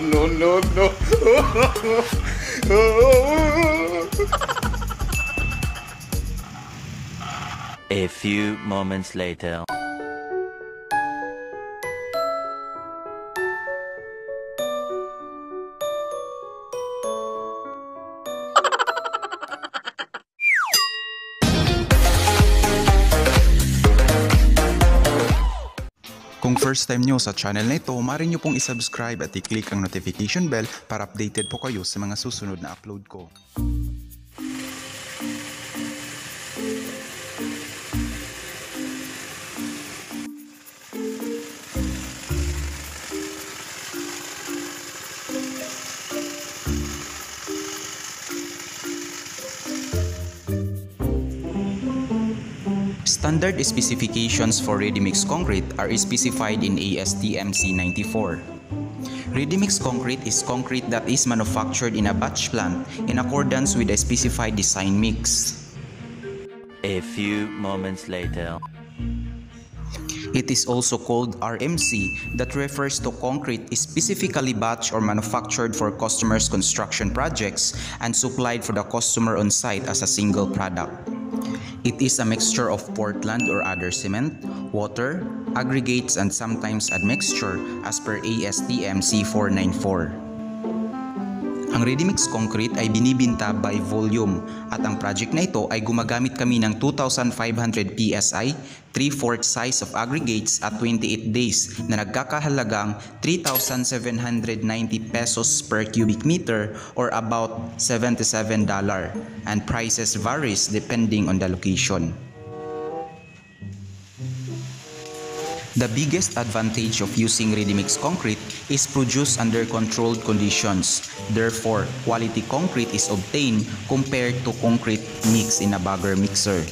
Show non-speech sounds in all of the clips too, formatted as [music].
no, no, no. A few moments later. Kung first time nyo sa channel na ito, maaari nyo pong isubscribe at i-click ang notification bell para updated po kayo sa mga susunod na upload ko. Standard specifications for ready-mix concrete are specified in ASTM C94. Ready-mix concrete is concrete that is manufactured in a batch plant in accordance with a specified design mix. A few moments later. It is also called RMC that refers to concrete specifically batched or manufactured for customers' construction projects and supplied for the customer on site as a single product. It is a mixture of Portland or other cement, water, aggregates and sometimes admixture as per ASTM C494. Ang ready-mix concrete ay binibinta by volume at ang project na ito ay gumagamit kami ng 2,500 PSI, 3/4 size of aggregates at 28 days na nagkakahalagang 3,790 pesos per cubic meter or about $77 and prices varies depending on the location. The biggest advantage of using ready-mix concrete is produced under controlled conditions. Therefore, quality concrete is obtained compared to concrete mixed in a bagger mixer.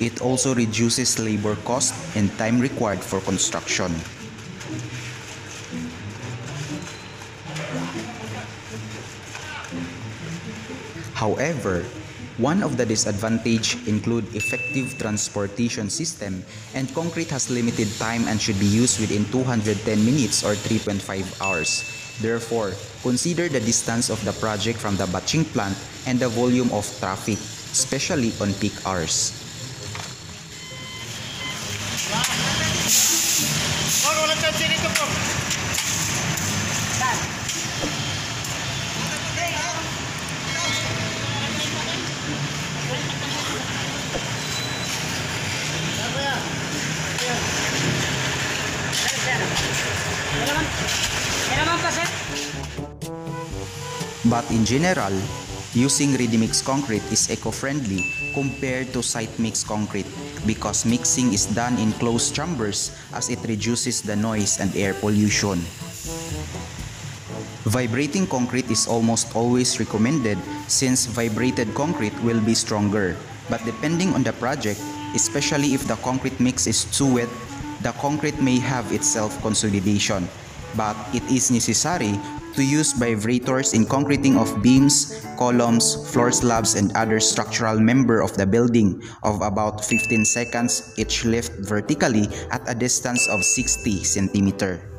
It also reduces labor cost and time required for construction. However, one of the disadvantage include effective transportation system and concrete has limited time and should be used within 210 minutes or 3.5 hours. Therefore, consider the distance of the project from the batching plant and the volume of traffic, especially on peak hours. But in general, using ready-mix concrete is eco-friendly compared to site-mix concrete because mixing is done in closed chambers as it reduces the noise and air pollution. Vibrating concrete is almost always recommended since vibrated concrete will be stronger. But depending on the project, especially if the concrete mix is too wet, the concrete may have its self-consolidation. But it is necessary to use vibrators in concreting of beams, columns, floor slabs, and other structural member of the building of about 15 seconds each lift vertically at a distance of 60 centimeter.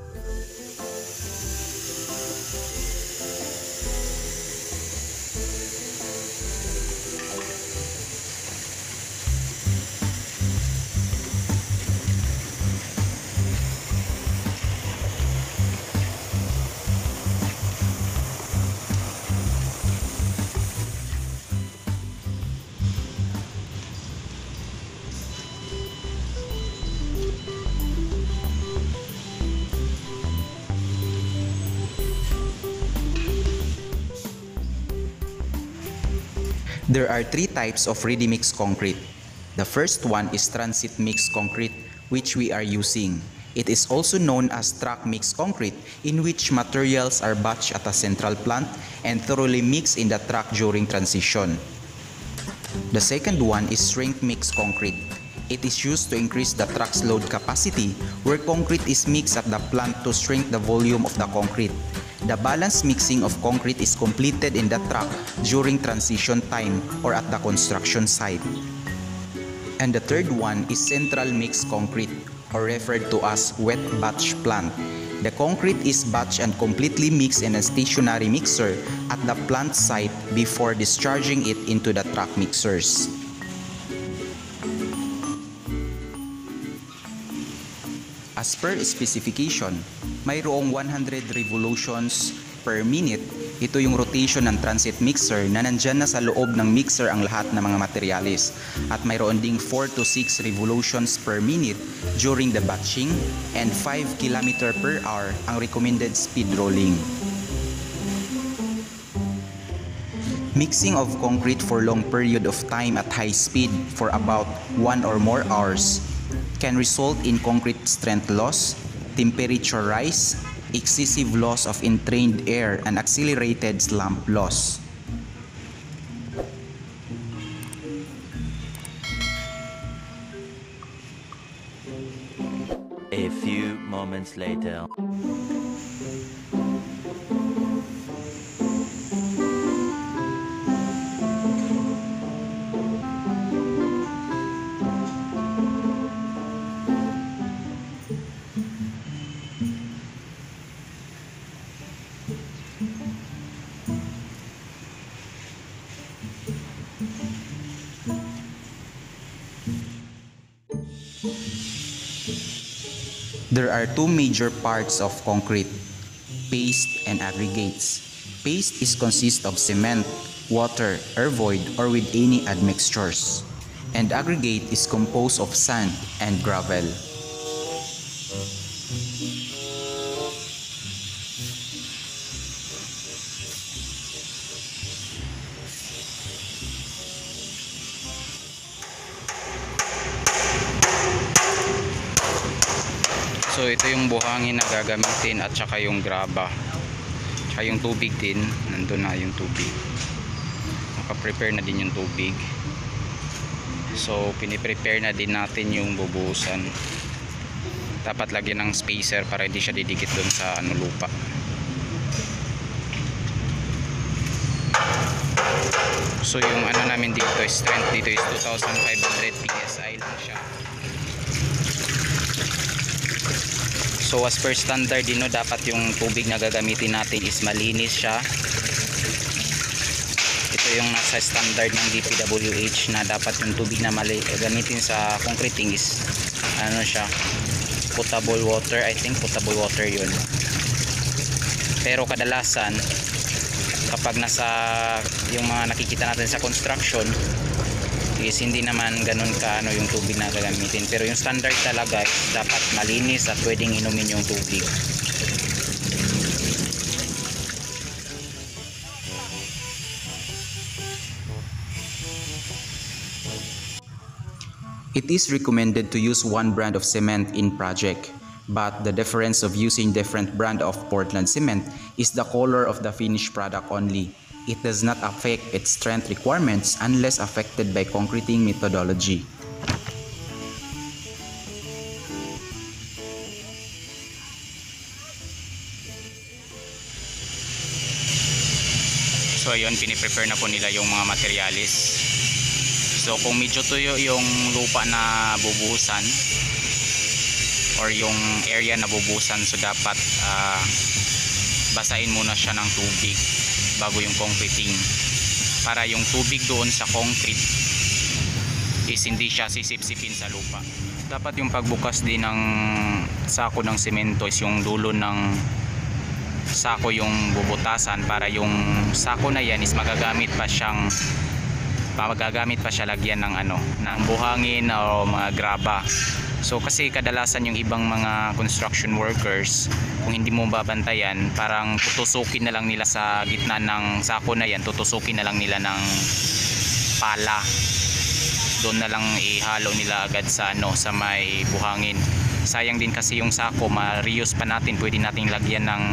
There are three types of ready-mix concrete. The first one is transit mix concrete, which we are using. It is also known as track mix concrete, in which materials are batched at a central plant and thoroughly mixed in the track during transition. The second one is shrink mix concrete. It is used to increase the truck's load capacity where concrete is mixed at the plant to shrink the volume of the concrete. The balanced mixing of concrete is completed in the truck during transition time or at the construction site. And the third one is central mixed concrete or referred to as wet batch plant. The concrete is batched and completely mixed in a stationary mixer at the plant site before discharging it into the truck mixers. As per specification, mayroong 100 revolutions per minute. Ito yung rotation ng transit mixer na nandyan na sa loob ng mixer ang lahat ng mga materyales. At mayroon ding 4 to 6 revolutions per minute during the batching and 5 km per hour ang recommended speed rolling. Mixing of concrete for long period of time at high speed for about 1 or more hours can result in concrete strength loss, temperature rise, excessive loss of entrained air, and accelerated slump loss. A few moments later. There are two major parts of concrete, paste and aggregates. Paste is consist of cement, water, air void, or with any admixtures. And aggregate is composed of sand and gravel. Gagamitin at saka yung graba. Tsaka yung tubig din, nandun na yung tubig. Naka-prepare na din yung tubig. So piniprepare na din natin yung bubuhusan. Dapat lagyan ng spacer para hindi siya didikit dun sa ano lupa. So yung ano namin dito, strength dito is 2,500 PSI lang siya. So as per standard din no, dapat yung tubig na gagamitin natin is malinis siya. Ito yung nasa standard ng DPWH na dapat yung tubig na mali gamitin sa concreting is ano siya potable water. I think potable water yun. Pero kadalasan kapag nasa yung mga nakikita natin sa construction is hindi naman ganun ka ano yung tubig na gagamitin pero yung standard talaga is dapat malinis at pwedeng inumin yung tubig It is recommended to use one brand of cement in project, but the difference of using different brand of Portland cement is the color of the finished product only. It does not affect its strength requirements unless affected by concreting methodology. so ayun piniprepare na po nila yung mga materialis so kung medyo tuyo yung lupa na bubuhusan or yung area na bubuhusan so dapat ah, basain muna siya ng tubig bago yung concreting para yung tubig doon sa concrete is hindi siya sisipsipin sa lupa. Dapat yung pagbukas din ng sako ng semento is yung dulo ng sako yung bubutasan para yung sako na yan is magagamit pa siyang magagamit pa siya lagyan ng ano ng buhangin o mga graba so kasi kadalasan yung ibang mga construction workers kung hindi mo babantayan parang tutusukin na lang nila sa gitna ng sako na yan tutusukin na lang nila ng pala. Doon na lang ihalo nila agad sa ano sa may buhangin. Sayang din kasi yung sako ma-reuse pa natin pwede nating lagyan ng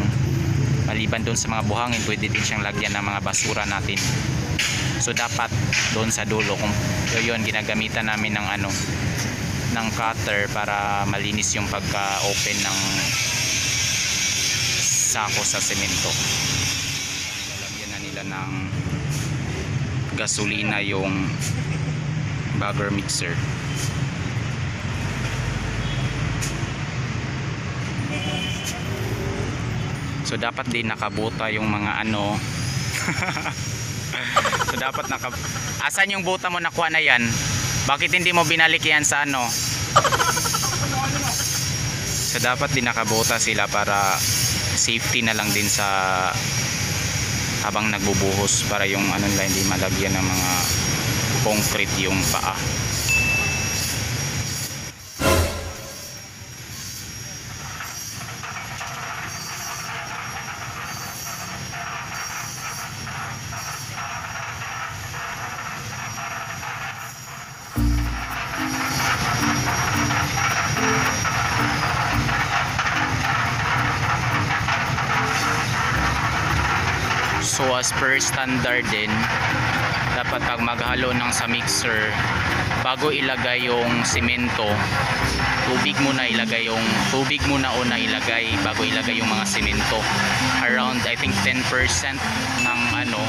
maliban doon sa mga buhangin pwede din siyang lagyan ng mga basura natin. So dapat doon sa dulo kung yun ginagamitan namin ng ano ng cutter para malinis yung pagka-open ng sako sa semento. Lalagyan na nila ng gasolina yung bagger mixer. So dapat din nakabuta yung mga ano. [laughs] so dapat naka Asan yung buta mo nakuha na yan? Bakit hindi mo binalik yan sa ano? So dapat din nakabuta sila para safety na lang din sa habang nagbubuhos para yung ano nila hindi malagyan ng mga concrete yung paa. So as per standard din, dapat pag maghalo ng sa mixer, bago ilagay yung simento, tubig muna ilagay yung tubig muna una ilagay bago ilagay yung mga simento. Around I think 10% ng ano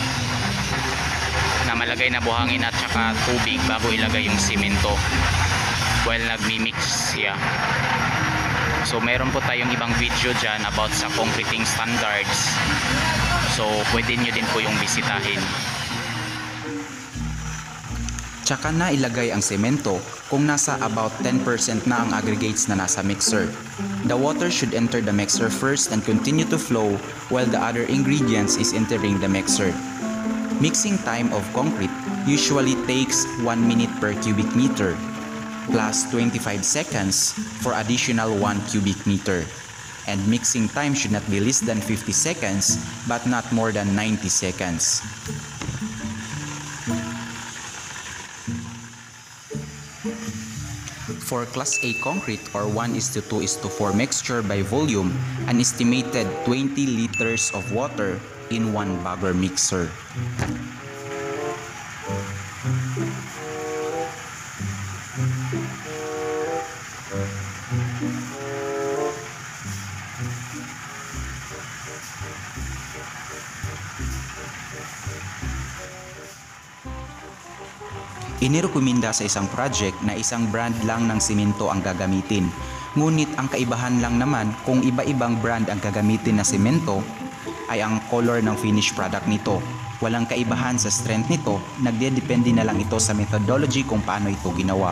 na malagay na buhangin at saka tubig bago ilagay yung simento while nagmi-mix siya. So meron po tayong ibang video dyan about sa concreting standards. So pwede nyo din po yung bisitahin. Tsaka na ilagay ang semento kung nasa about 10% na ang aggregates na nasa mixer. The water should enter the mixer first and continue to flow while the other ingredients is entering the mixer. Mixing time of concrete usually takes 1 minute per cubic meter plus 25 seconds for additional 1 cubic meter. And mixing time should not be less than 50 seconds but not more than 90 seconds. For Class A concrete or 1 is to 2 is to 4 mixture by volume, an estimated 20 liters of water in one bagger mixer. Inirekomenda sa isang project na isang brand lang ng simento ang gagamitin. Ngunit ang kaibahan lang naman kung iba-ibang brand ang gagamitin na simento ay ang color ng finished product nito. Walang kaibahan sa strength nito, nagdedepende na lang ito sa methodology kung paano ito ginawa.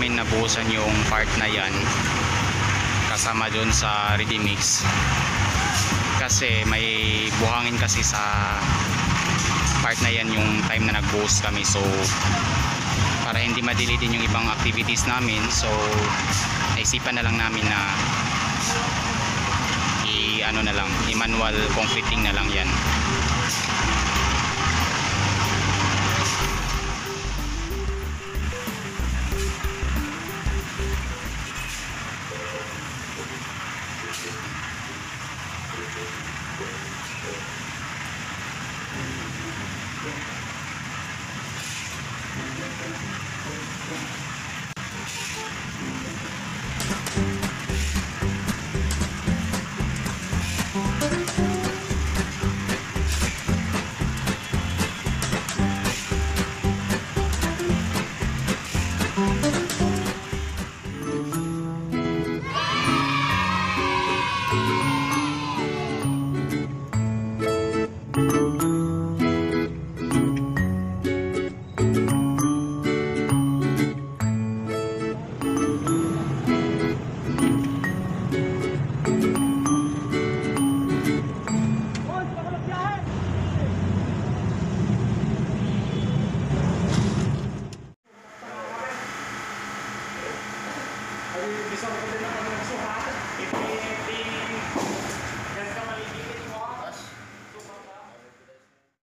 namin nabuhusan yung part na yan kasama doon sa ready mix kasi may buhangin kasi sa part na yan yung time na nagbuhos kami. So para hindi madili din yung ibang activities namin so naisipan na lang namin na i ano na lang i manual concreting na lang yan